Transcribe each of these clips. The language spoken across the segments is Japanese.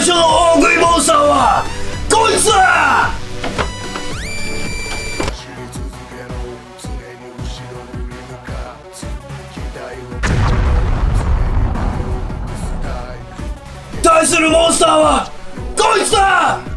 最初の大食いモンスターはこいつだ対するモンスターはこいつだ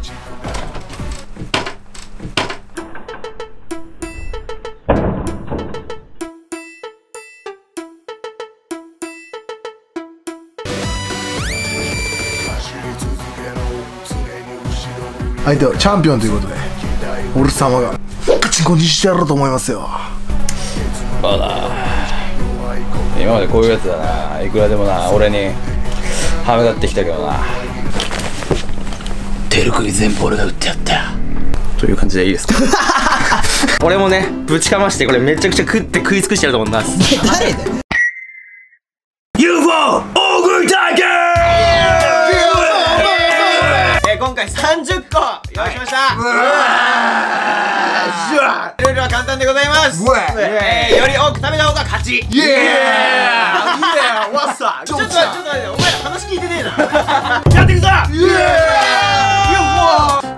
相手はチャンピオンということで俺様がカチンコにしてやろうと思いますよ。そうだ。今までこういうやつだな。いくらでもな俺にはめ立ってきたけどな。手るくい全部俺が打ってやった。よという感じでいいですか？俺もねぶちかましてこれめちゃくちゃ食って食い尽くしてやると思います。誰だよ回30個用意しました。ルールは簡単でございます。うわえーより多く食べた方が勝ち。イエーイ。イエーイ。わっさちょっと待ってちょっと待ってお前ら話聞いてねえな。やっていくぞ。イエー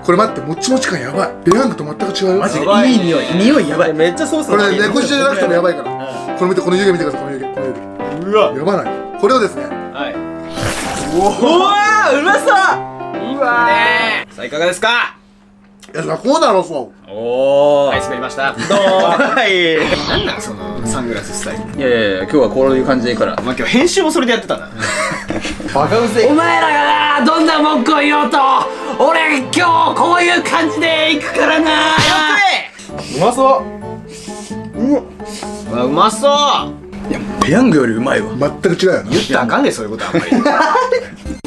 イ。これ待ってもちもち感やばい。ベヤングと全く違う。よマジでいい匂い。匂いやばい。めっちゃソースこれ猫舌じゃなくてもやばいから。これ見てこの湯気見てくださいこの湯気。この湯気うわ。やばない。これをですね。うわーうまそう。いいわねさあいかがですか？いやそりゃこうだろそう。おおはい滑りました。どうはい。なんなんそのサングラススタイル。いやいやいや今日はこういう感じでいいから。お前今日編集もそれでやってたな。バカうぜお前らがなどんな文句を言おうと俺今日こういう感じで行くからな。うまそううわうまそう。いやペヤングよりうまいわ。全く違うよな。言ったらあかんねそういうことあんまり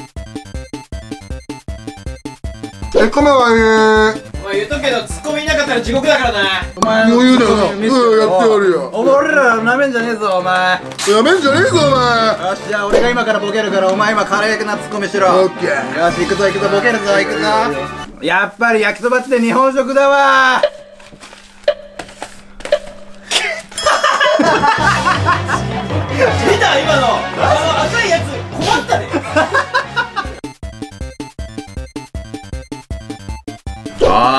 え米はえお前言っとくけどツッコミいなかったら地獄だからな。お前ー、余裕だよ。なうんやってやるよ。お前俺らなめんじゃねえぞお前。やめんじゃねえぞお前。よしじゃあ俺が今からボケるからお前今カレーなツッコミしろ。オッケー。よし行くぞ行くぞボケるぞ行くぞ。やっぱり焼きそばって日本食だわ。見た今の。あの赤いやつ困ったね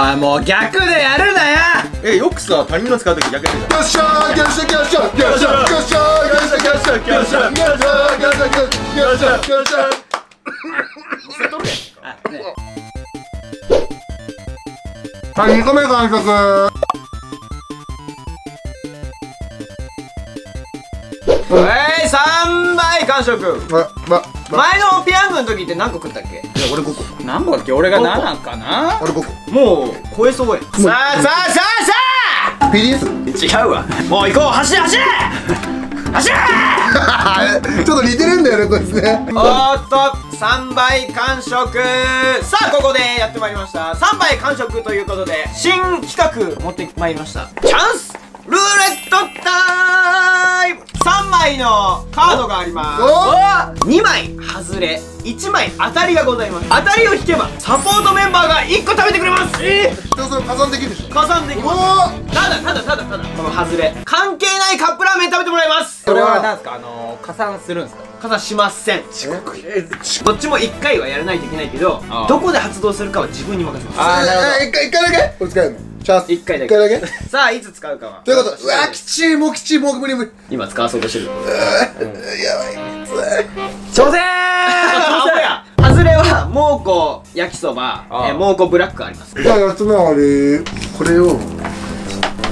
おいもう逆でやるなよえよくさ他人の使うとき逆やるじゃんよっしゃーよっしゃよっしゃよっしゃよっしゃよっしゃよっしゃよっしゃよっしゃよっしゃよっしゃよっしゃよっしゃよっしゃはい、2個目完食えい3倍完食。ま、ま、ま、前のペヤングの時って何個食ったっけ？俺5個何個だっけ？俺が7かな？俺5もう超えそうや。さあさあさあさ個 PDS? あ違うわ。もう行こう。走れ走れ！走れ！ちょっと似てるんだよね、こいつね。おーっと3倍完食。さあここでやってまいりました。3倍完食ということで新企画持ってまいりました。チャンス！ルーレットタイム3枚のカードがあります。お2枚外れ1枚当たりがございます。当たりを引けばサポートメンバーが1個食べてくれます。えじゃあそれ加算できるでしょ。加算できます。おただただただただこの外れ。関係ないカップラーメン食べてもらいます。それは何すか？あの加算するんですか？加算しません。どっちも1回はやらないといけないけどああどこで発動するかは自分に任せます。あーなるほど。えー一回、一回だけ？これ使えるのチャンス一回だけ。一回だけ？さあいつ使うかは。ということうわ、きちい、もうきちい、もう無理無理。今使わそうとしてる。やばいきつい挑戦！や外れは蒙古焼きそば。ああ。えー蒙古ブラックあります。じゃあ4つ目はあれこれをこ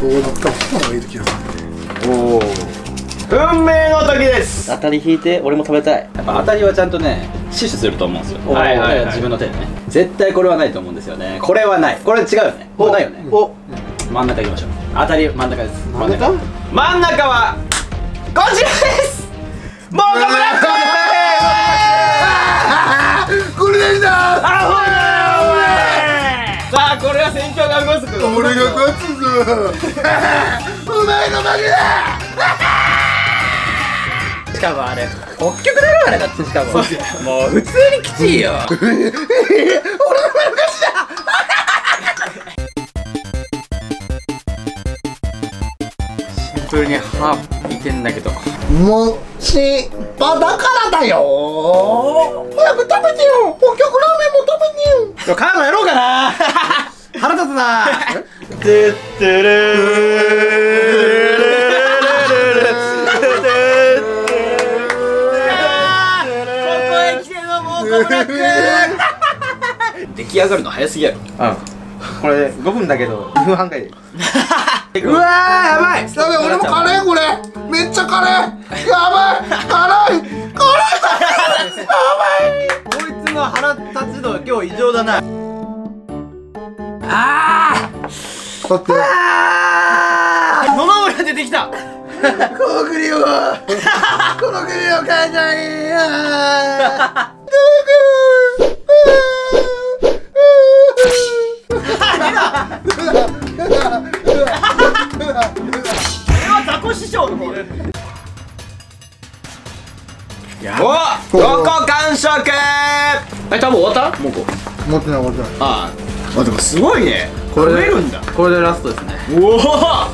うなったら方がいい時だな運命の時です。当たり引いて俺も食べたい。やっぱ当たりはちゃんとね死守すると思うんですよ。はいはいはい。自分の手でね。絶対これはないと思うんですよね。これはない。これ違うよね。これないよね。お。真ん中行きましょう。当たり真ん中です。真ん中？真ん中。はこちらです。蒙古ブラックこれでいいんだアホだよお前さあこれは戦況が動くぞ。俺が勝つぞ。お前の負けだ。しかもあれ北極だろあれだってしかも。もう普通にきついよ。シンプルに歯いてんだけど。もちばだからだよ。早く食べてよ。北極ラーメンも食べてよ。カードやろうかな。腹立つな。てってここもうコブラック出来上がるの早すぎやろ。うん。これ5分だけど2分半ぐらいで。うわーやばい。やべ俺も辛い。これ。めっちゃ辛いやばい。辛い。辛い。こいつの腹立ち度今日異常だな。だって。野々村出てきた。この国を。この国を変えないお5個完食え多分終わった？もうこ持ってない持ってない。ああでもすごいね。これ食えるんだ。これでラストですね。おおうわ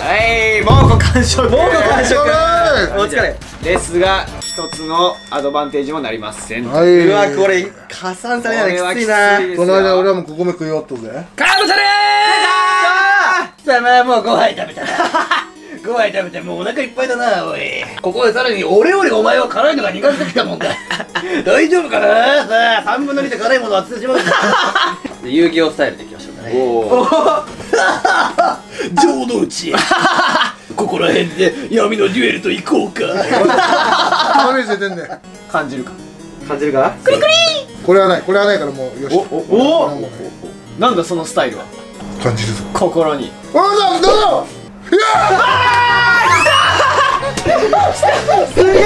はいもうこ完食もうこ完食お疲れ。ですが一つのアドバンテージもなりませんはい。うわこれ加算されないのきついな。この間俺はもうここ目食い終わったぜ。カードチャレンジ！貴様もう5杯食べたな。5杯食べてもうお腹いっぱいだなおい。ここでさらに俺よりお前は辛いのが苦手できたもんだ。大丈夫かな？さあ3分の2で辛いものを当ててしまう 遊戯王スタイルでいきましょうかね。おお 浄土打ちここら辺で闇のデュエルと行こうか。ダメージ出てんねん。感じるか？感じるかこれはない。これはないからもうよし。おおおなんだそのスタイルは感じるぞ心においどうぞどうぞすげえ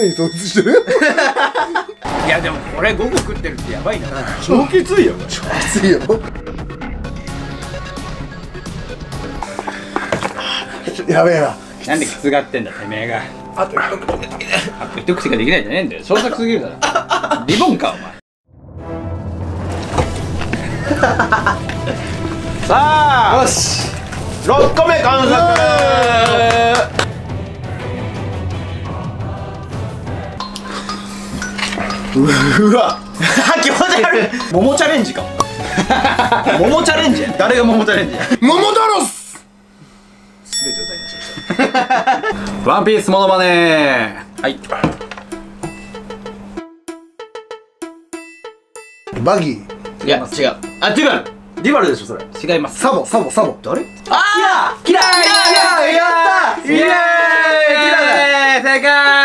ます繊維統一してる いやでもこれ5個食ってるってやばいな。超きついよ。きついよ。やべえな。なんできつがってんだてめえが。あと一口しかできないんじゃねえんだよ。小作すぎるだろ。リボンかお前。さあよし。6個目完食うわ。気持ち悪い。桃チャレンジか。桃チャレンジや。誰が桃チャレンジや。桃太郎っす。全て歌いました。ワンピースモノマネ。はい。バギー。いや違う。あデュバルデュバルでしょそれ。違います。サボサボサボ。誰？あキラキラキラやったイエーイイエーイ正解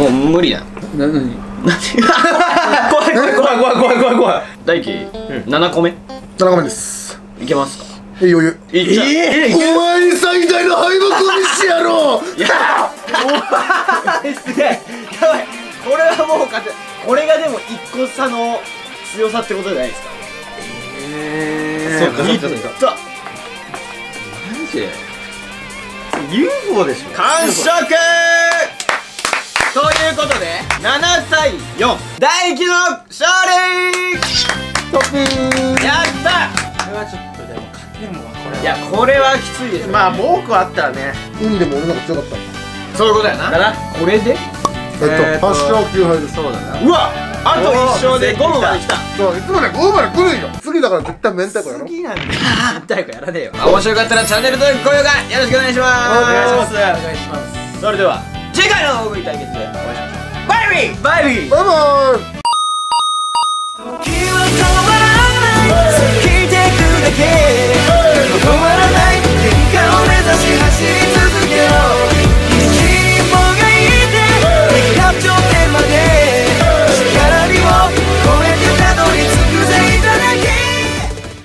もう無理だ。な何怖い怖い怖い。怖い怖い怖い怖い。大輝7個目？7個目です。いけますか？余裕いっちゃえお前に最大の敗北を見せてやろう。すげえやばい。これはもう勝てこれがでも1個差の強さってことじゃないですか。えそうかそうかそうか。マジ UFO でしょ。完食ということで7対4大輝の勝利。トップやった。これはちょっとでも勝てるもんこれいやこれはきついですまあもう個あったらね。運でも俺の方が強かった。そういうことやな。だな。これで？えっと8勝9敗ですそうだな。うわあと1勝で5分まで来た。そういつもね5まで来るんよ。次だから絶対明太子やろ。次なんだ大悟やらねえよ面白かったらチャンネル登録高評価よろしくお願いしますお願いしますお願いしますそれでは次回の大食い対決でお会いしましょうバイビー。バイビー。バイバイ。